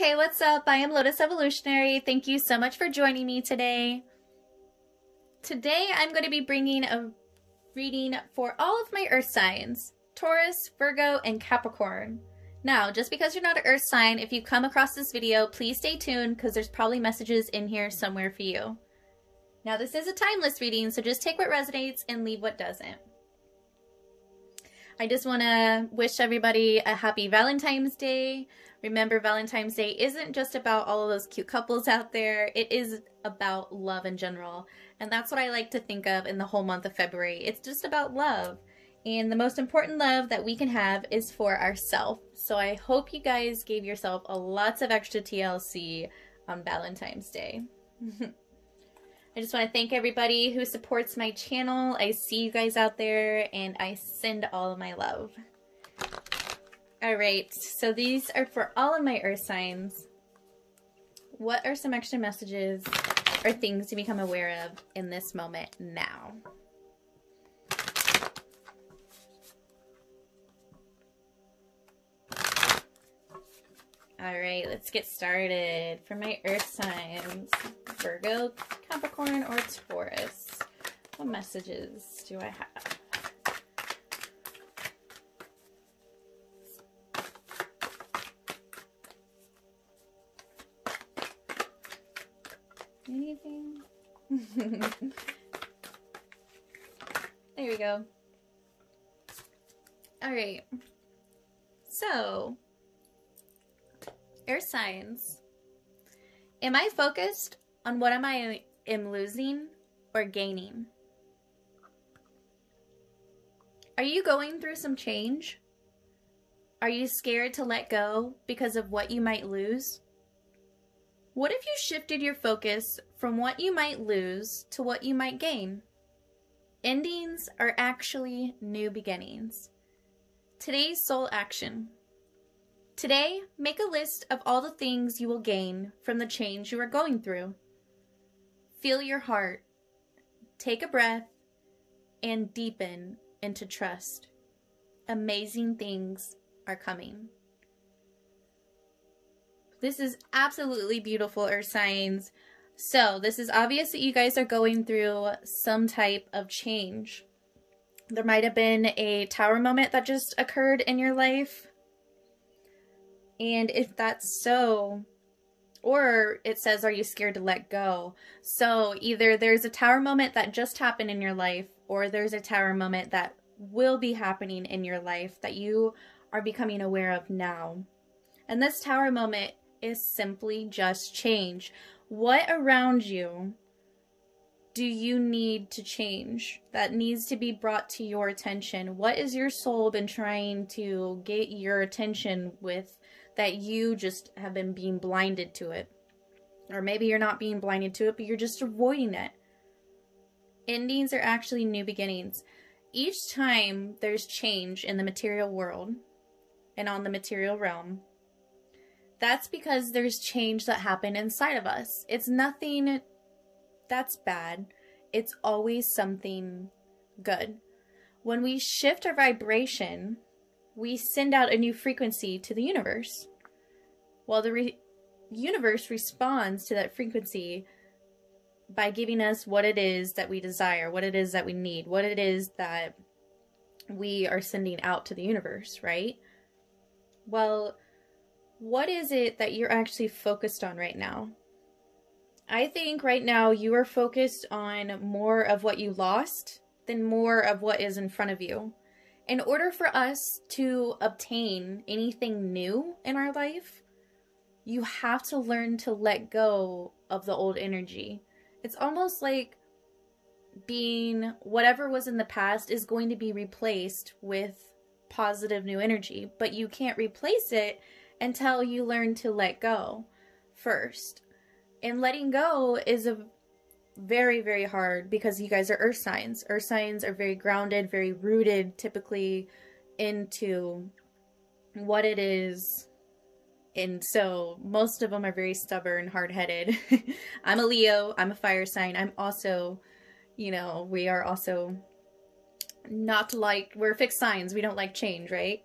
Hey, what's up? I am Lotus Evolutionary. Thank you so much for joining me today. Today I'm going to be bringing a reading for all of my earth signs, Taurus, Virgo, and Capricorn. Now, just because you're not an earth sign, if you come across this video, please stay tuned because there's probably messages in here somewhere for you. Now, this is a timeless reading, so just take what resonates and leave what doesn't. I just want to wish everybody a happy Valentine's Day. Remember, Valentine's Day isn't just about all of those cute couples out there, it is about love in general. And that's what I like to think of in the whole month of February. It's just about love. And the most important love that we can have is for ourselves. So I hope you guys gave yourself a lots of extra TLC on Valentine's Day. I just want to thank everybody who supports my channel. I see you guys out there and I send all of my love. All right, so these are for all of my earth signs. What are some extra messages or things to become aware of in this moment now? All right, let's get started. For my earth signs, Virgo, Capricorn, or Taurus, what messages do I have? Anything? there we go. All right. So, Earth signs. Am I focused on what am I am losing or gaining? Are you going through some change? Are you scared to let go because of what you might lose? What if you shifted your focus from what you might lose to what you might gain? Endings are actually new beginnings. Today's soul action. Today, make a list of all the things you will gain from the change you are going through. Feel your heart, take a breath, and deepen into trust. Amazing things are coming. This is absolutely beautiful, Earth Signs. So, this is obvious that you guys are going through some type of change. There might have been a tower moment that just occurred in your life. And if that's so, or it says, Are you scared to let go? So, either there's a tower moment that just happened in your life, or there's a tower moment that will be happening in your life that you are becoming aware of now. And this tower moment is simply just change. What around you do you need to change that needs to be brought to your attention? What is your soul been trying to get your attention with that you just have been being blinded to it? Or maybe you're not being blinded to it, but you're just avoiding it. Endings are actually new beginnings. Each time there's change in the material world and on the material realm, that's because there's change that happened inside of us. It's nothing that's bad. It's always something good. When we shift our vibration, we send out a new frequency to the universe. Well, the re- universe responds to that frequency by giving us what it is that we desire, what it is that we need, what it is that we are sending out to the universe, right? Well, what is it that you're actually focused on right now? I think right now you are focused on more of what you lost than more of what is in front of you. In order for us to obtain anything new in our life, you have to learn to let go of the old energy. It's almost like being whatever was in the past is going to be replaced with positive new energy, but you can't replace it until you learn to let go first. And letting go is a very, very hard because you guys are earth signs. Earth signs are very grounded, very rooted typically into what it is. And so most of them are very stubborn, hard headed. I'm a Leo, I'm a fire sign. I'm also, you know, we are also not like, we're fixed signs. We don't like change, right?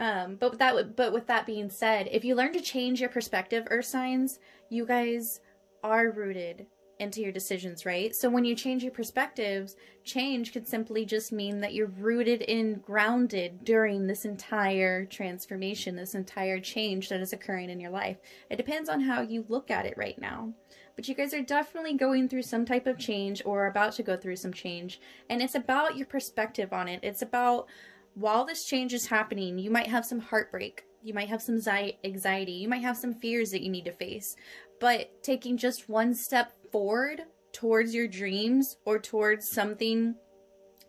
Um, but that would but with that being said, if you learn to change your perspective, Earth signs, you guys are rooted into your decisions, right? So when you change your perspectives, change could simply just mean that you're rooted and grounded during this entire transformation, this entire change that is occurring in your life. It depends on how you look at it right now. But you guys are definitely going through some type of change or about to go through some change. And it's about your perspective on it. It's about while this change is happening, you might have some heartbreak. You might have some anxiety. You might have some fears that you need to face. But taking just one step forward towards your dreams or towards something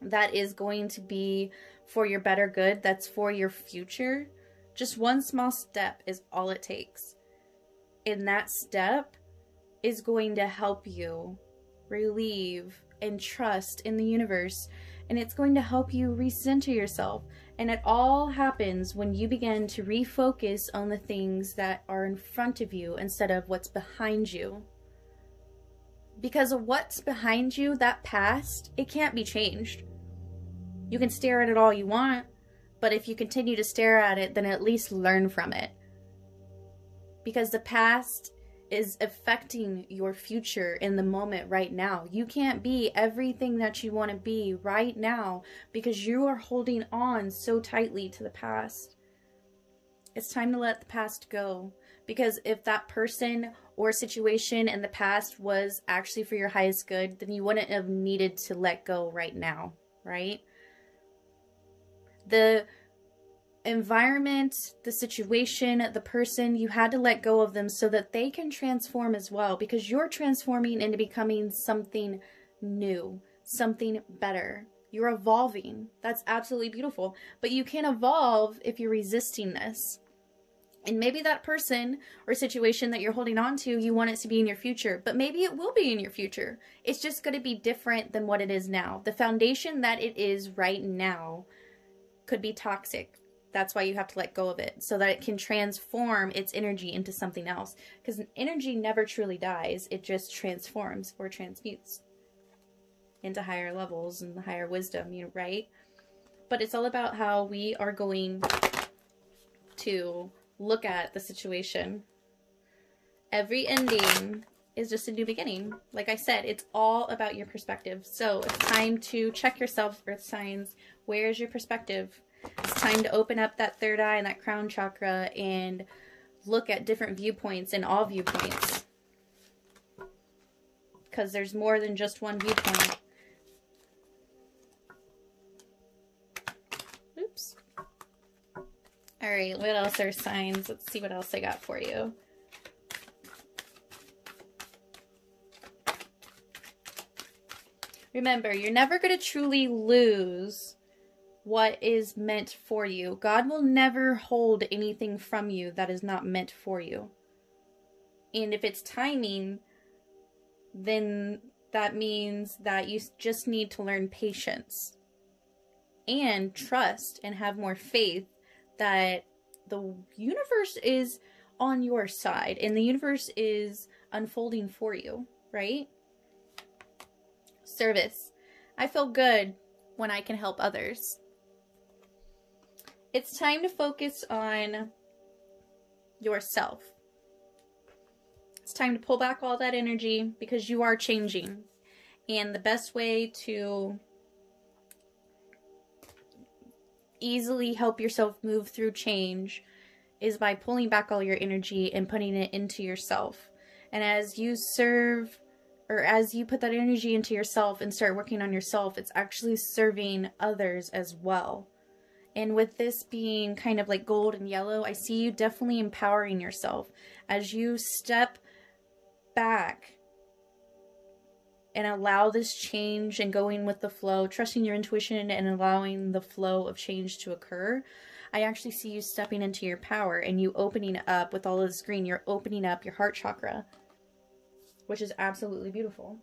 that is going to be for your better good, that's for your future, just one small step is all it takes. And that step is going to help you relieve and trust in the universe. And it's going to help you recenter yourself. And it all happens when you begin to refocus on the things that are in front of you instead of what's behind you because of what's behind you, that past, it can't be changed. You can stare at it all you want, but if you continue to stare at it, then at least learn from it. Because the past is affecting your future in the moment right now. You can't be everything that you want to be right now because you are holding on so tightly to the past. It's time to let the past go. Because if that person or situation in the past was actually for your highest good, then you wouldn't have needed to let go right now, right? The environment, the situation, the person, you had to let go of them so that they can transform as well because you're transforming into becoming something new, something better. You're evolving. That's absolutely beautiful. But you can't evolve if you're resisting this. And maybe that person or situation that you're holding on to, you want it to be in your future, but maybe it will be in your future. It's just going to be different than what it is now. The foundation that it is right now could be toxic. That's why you have to let go of it so that it can transform its energy into something else. Because energy never truly dies, it just transforms or transmutes into higher levels and higher wisdom, you know, right? But it's all about how we are going to look at the situation. Every ending is just a new beginning. Like I said, it's all about your perspective. So it's time to check yourself, Earth signs. Where's your perspective? It's time to open up that third eye and that crown chakra and look at different viewpoints and all viewpoints. Because there's more than just one viewpoint. Right, what else earth signs? Let's see what else I got for you. Remember, you're never going to truly lose what is meant for you. God will never hold anything from you that is not meant for you. And if it's timing, then that means that you just need to learn patience and trust and have more faith that the universe is on your side and the universe is unfolding for you, right? Service. I feel good when I can help others. It's time to focus on yourself. It's time to pull back all that energy because you are changing. And the best way to easily help yourself move through change is by pulling back all your energy and putting it into yourself. And as you serve or as you put that energy into yourself and start working on yourself, it's actually serving others as well. And with this being kind of like gold and yellow, I see you definitely empowering yourself as you step back and allow this change and going with the flow, trusting your intuition and allowing the flow of change to occur, I actually see you stepping into your power and you opening up with all of this green. You're opening up your heart chakra, which is absolutely beautiful.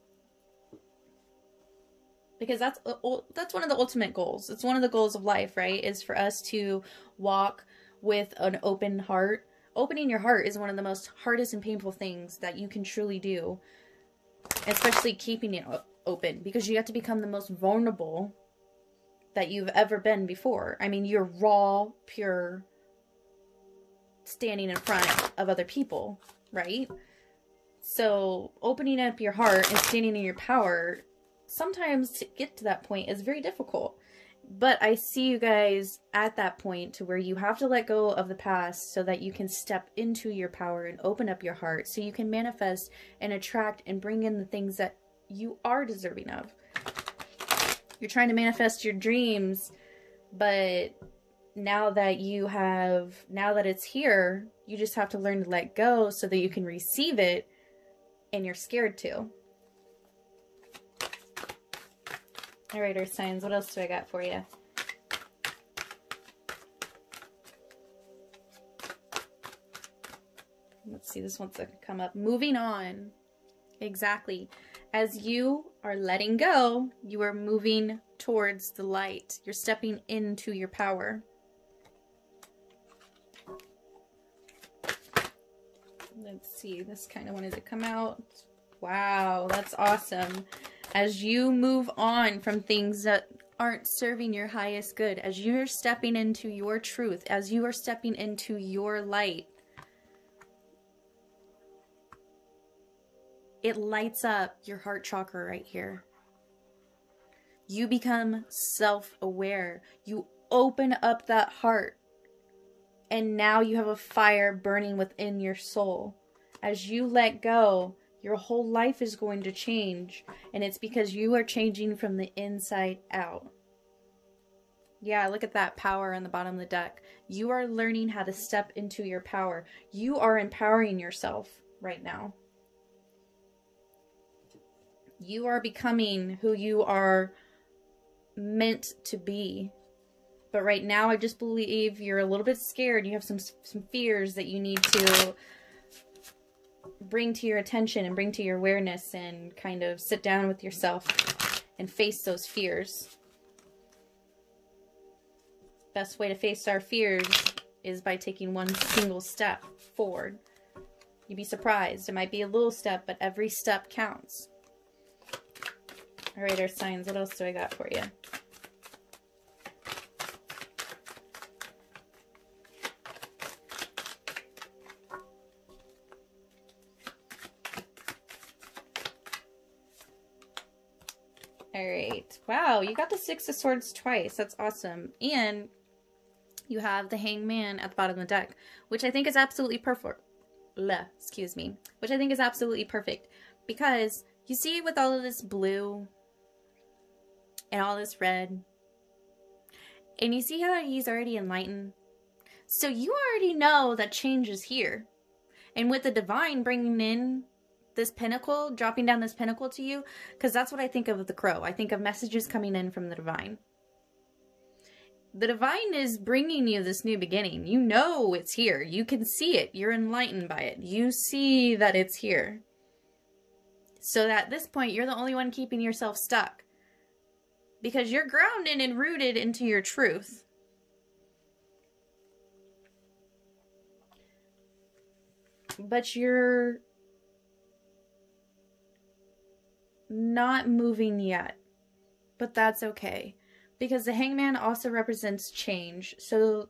Because that's that's one of the ultimate goals. It's one of the goals of life, right? Is for us to walk with an open heart. Opening your heart is one of the most hardest and painful things that you can truly do especially keeping it open because you have to become the most vulnerable that you've ever been before. I mean, you're raw, pure standing in front of other people, right? So, opening up your heart and standing in your power, sometimes to get to that point is very difficult. But I see you guys at that point to where you have to let go of the past so that you can step into your power and open up your heart so you can manifest and attract and bring in the things that you are deserving of. You're trying to manifest your dreams, but now that you have, now that it's here, you just have to learn to let go so that you can receive it and you're scared to. All right, Earth signs, what else do I got for you? Let's see, this one's going to come up. Moving on. Exactly. As you are letting go, you are moving towards the light. You're stepping into your power. Let's see, this kind of wanted to come out. Wow, that's awesome as you move on from things that aren't serving your highest good, as you're stepping into your truth, as you are stepping into your light, it lights up your heart chakra right here. You become self aware. You open up that heart. And now you have a fire burning within your soul. As you let go, your whole life is going to change, and it's because you are changing from the inside out. Yeah, look at that power on the bottom of the deck. You are learning how to step into your power. You are empowering yourself right now. You are becoming who you are meant to be. But right now, I just believe you're a little bit scared. You have some some fears that you need to bring to your attention and bring to your awareness and kind of sit down with yourself and face those fears. Best way to face our fears is by taking one single step forward. You'd be surprised. It might be a little step, but every step counts. All right, earth signs, what else do I got for you? Wow, you got the Six of Swords twice. That's awesome. And you have the Hangman at the bottom of the deck, which I think is absolutely perfect. Excuse me. Which I think is absolutely perfect. Because you see with all of this blue and all this red, and you see how he's already enlightened? So you already know that change is here. And with the divine bringing in this pinnacle, dropping down this pinnacle to you, because that's what I think of the crow. I think of messages coming in from the divine. The divine is bringing you this new beginning. You know it's here. You can see it. You're enlightened by it. You see that it's here. So at this point, you're the only one keeping yourself stuck. Because you're grounded and rooted into your truth. But you're not moving yet, but that's okay because the hangman also represents change. So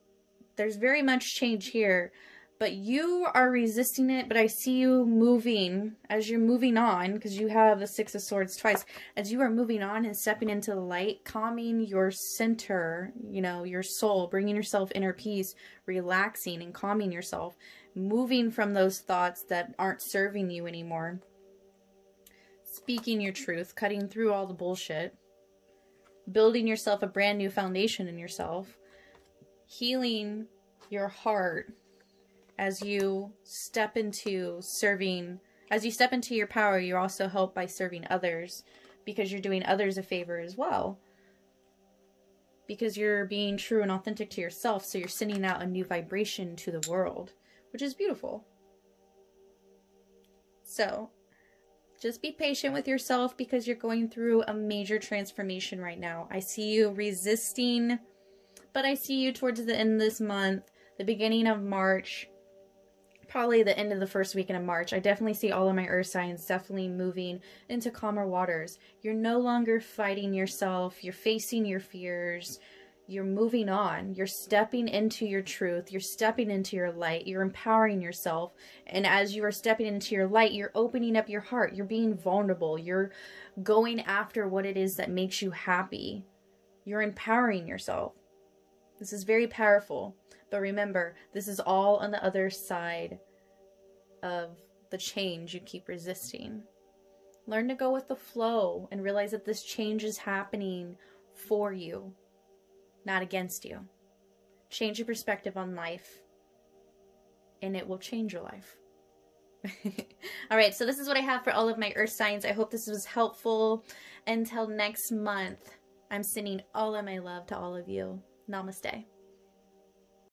there's very much change here, but you are resisting it. But I see you moving as you're moving on because you have the Six of Swords twice. As you are moving on and stepping into the light, calming your center, you know, your soul, bringing yourself inner peace, relaxing and calming yourself, moving from those thoughts that aren't serving you anymore speaking your truth, cutting through all the bullshit, building yourself a brand new foundation in yourself, healing your heart as you step into serving, as you step into your power, you're also helped by serving others because you're doing others a favor as well. Because you're being true and authentic to yourself, so you're sending out a new vibration to the world, which is beautiful. So, just be patient with yourself because you're going through a major transformation right now. I see you resisting, but I see you towards the end of this month, the beginning of March, probably the end of the first weekend of March. I definitely see all of my earth signs definitely moving into calmer waters. You're no longer fighting yourself, you're facing your fears. You're moving on. You're stepping into your truth. You're stepping into your light. You're empowering yourself. And as you are stepping into your light, you're opening up your heart. You're being vulnerable. You're going after what it is that makes you happy. You're empowering yourself. This is very powerful. But remember, this is all on the other side of the change you keep resisting. Learn to go with the flow and realize that this change is happening for you, not against you. Change your perspective on life, and it will change your life. all right, so this is what I have for all of my earth signs. I hope this was helpful. Until next month, I'm sending all of my love to all of you. Namaste.